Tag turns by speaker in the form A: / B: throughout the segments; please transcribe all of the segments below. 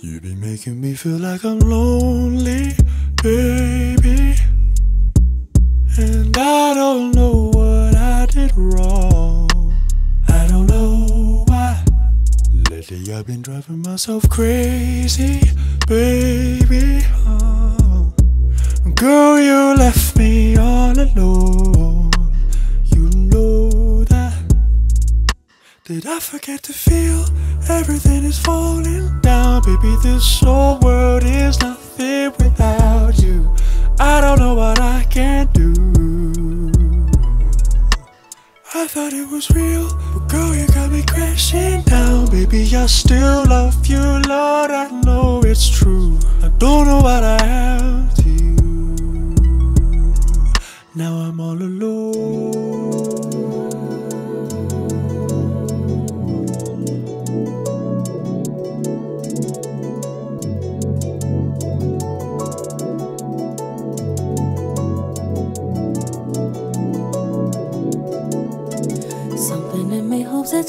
A: You be making me feel like I'm lonely, baby. And I don't know what I did wrong. I don't know why. Lately I've been driving myself crazy, baby. Oh. Girl, you left me all alone. You know that. Did I forget to feel everything is falling this whole world is nothing without you. I don't know what I can do. I thought it was real, but girl, you got me crashing down. Baby, I still love you, Lord, I know it's true. I don't know what I have to you. Now I'm all alone.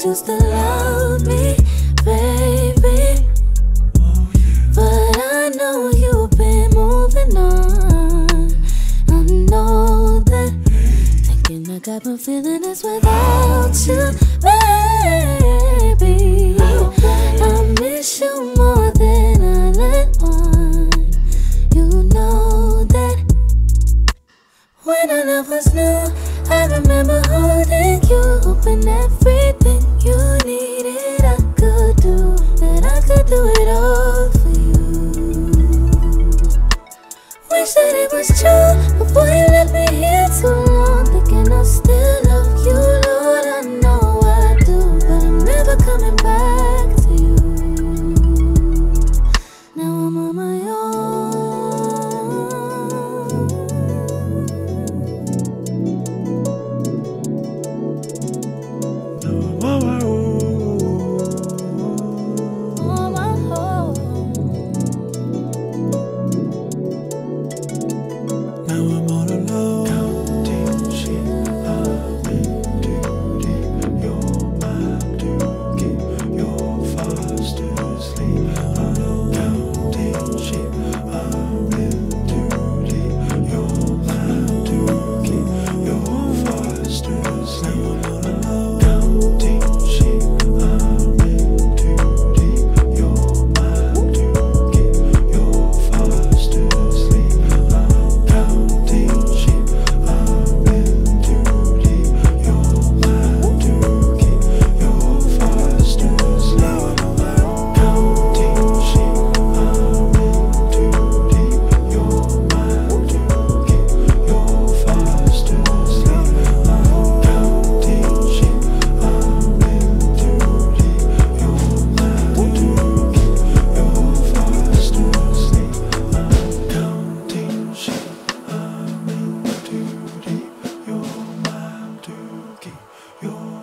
B: You still love me, baby. But I know you've been moving on. I know that thinking I got my feeling is without you, baby. I miss you more than I let on. You know that when our love was new, I remember holding you, hoping everything was true.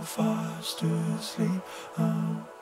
B: fast asleep. I'm